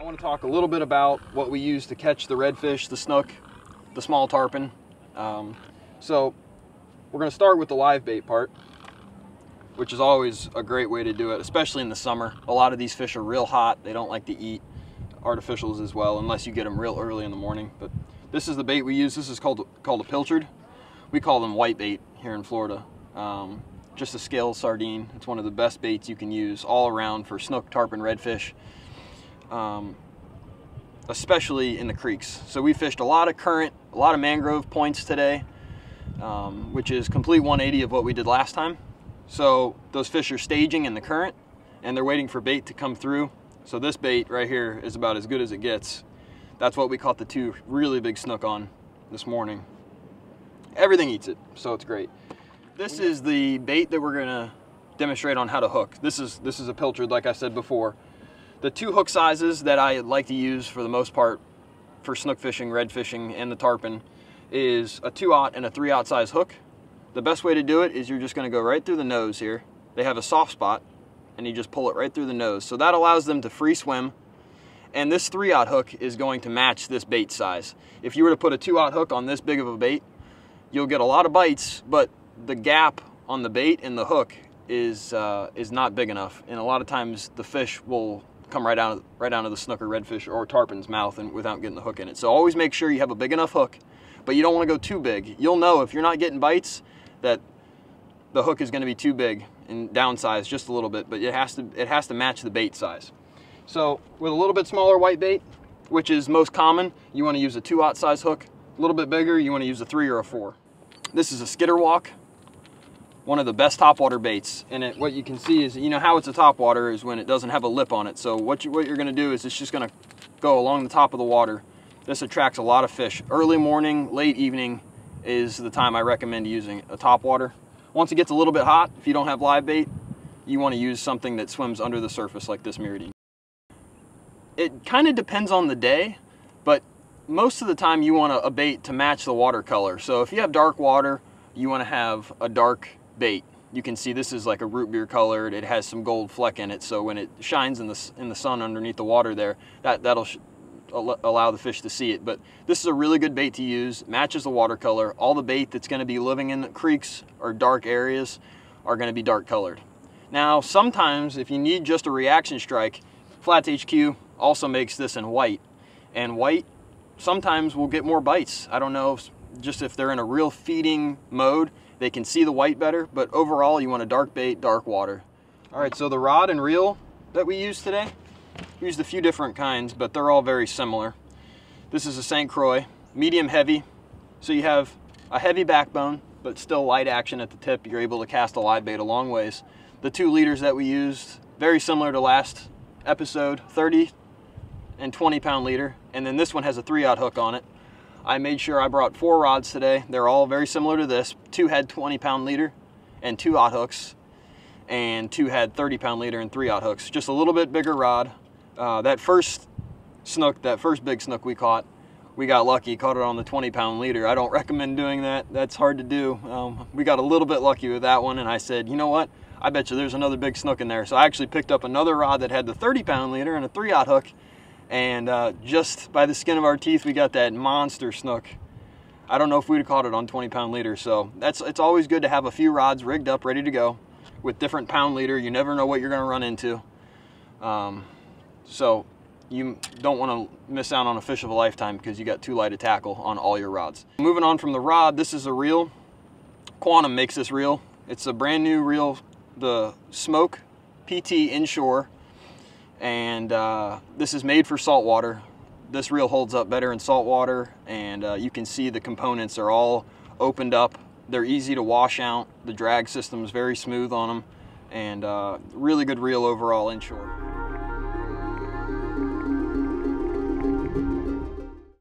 I want to talk a little bit about what we use to catch the redfish, the snook, the small tarpon. Um, so we're going to start with the live bait part, which is always a great way to do it, especially in the summer. A lot of these fish are real hot. They don't like to eat artificials as well, unless you get them real early in the morning. But this is the bait we use. This is called, called a pilchard. We call them white bait here in Florida. Um, just a scale sardine. It's one of the best baits you can use all around for snook, tarpon, redfish um, especially in the creeks. So we fished a lot of current, a lot of mangrove points today, um, which is complete 180 of what we did last time. So those fish are staging in the current and they're waiting for bait to come through. So this bait right here is about as good as it gets. That's what we caught the two really big snook on this morning. Everything eats it, so it's great. This is the bait that we're gonna demonstrate on how to hook. This is, this is a pilchard, like I said before. The two hook sizes that I like to use for the most part for snook fishing, red fishing, and the tarpon is a 2-aught and a 3-aught size hook. The best way to do it is you're just going to go right through the nose here. They have a soft spot, and you just pull it right through the nose. So that allows them to free swim. And this 3-aught hook is going to match this bait size. If you were to put a 2-aught hook on this big of a bait, you'll get a lot of bites, but the gap on the bait and the hook is uh, is not big enough. And a lot of times the fish will come right down, right down to the snook or redfish or tarpon's mouth and without getting the hook in it. So always make sure you have a big enough hook, but you don't want to go too big. You'll know if you're not getting bites that the hook is going to be too big and downsize just a little bit, but it has to it has to match the bait size. So with a little bit smaller white bait, which is most common, you want to use a 2-aught size hook. A little bit bigger, you want to use a 3 or a 4. This is a Skitter Walk one of the best topwater baits. And it, what you can see is, you know how it's a topwater is when it doesn't have a lip on it. So what, you, what you're gonna do is it's just gonna go along the top of the water. This attracts a lot of fish. Early morning, late evening is the time I recommend using a topwater. Once it gets a little bit hot, if you don't have live bait, you wanna use something that swims under the surface like this MirrOdine. It kind of depends on the day, but most of the time you want a bait to match the water color. So if you have dark water, you want to have a dark bait. You can see this is like a root beer colored. It has some gold fleck in it. So when it shines in the, in the sun underneath the water there, that, that'll allow the fish to see it. But this is a really good bait to use. Matches the water color. All the bait that's going to be living in the creeks or dark areas are going to be dark colored. Now, sometimes if you need just a reaction strike, Flats HQ also makes this in white. And white sometimes will get more bites. I don't know, just if they're in a real feeding mode, they can see the white better, but overall you want a dark bait, dark water. All right, so the rod and reel that we used today, we used a few different kinds, but they're all very similar. This is a St. Croix, medium heavy. So you have a heavy backbone, but still light action at the tip. You're able to cast a live bait a long ways. The two leaders that we used, very similar to last episode, 30 and 20 pound leader. And then this one has a 3-aught hook on it. I made sure I brought four rods today. They're all very similar to this. Two had 20 pound leader and two aught hooks and two had 30 pound leader and three aught hooks. Just a little bit bigger rod. Uh, that first snook, that first big snook we caught, we got lucky, caught it on the 20 pound leader. I don't recommend doing that. That's hard to do. Um, we got a little bit lucky with that one and I said, you know what? I bet you there's another big snook in there. So I actually picked up another rod that had the 30 pound leader and a three aught hook and uh, just by the skin of our teeth, we got that monster snook. I don't know if we'd have caught it on 20 pound leader. So that's it's always good to have a few rods rigged up, ready to go with different pound leader. You never know what you're gonna run into. Um, so you don't wanna miss out on a fish of a lifetime because you got too light a tackle on all your rods. Moving on from the rod, this is a reel. Quantum makes this reel. It's a brand new reel, the Smoke PT Inshore and uh, this is made for saltwater. This reel holds up better in saltwater and uh, you can see the components are all opened up. They're easy to wash out. The drag system is very smooth on them and uh, really good reel overall inshore.